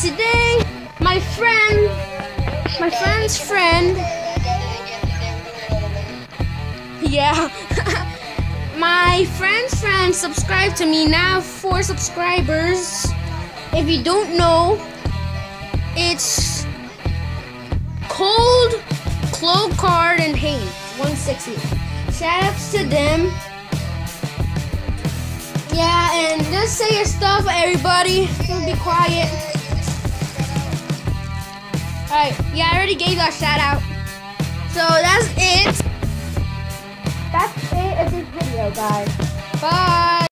today my friend, my friend's friend, yeah, my friend's friend subscribed to me now. Four subscribers. If you don't know, it's Cold, Cloak Card, and Haynes 160. Shoutouts to them. Yeah, and just say your stuff, everybody. Don't be quiet. Alright, yeah, I already gave that shout out. So that's it. That's it of this video, guys.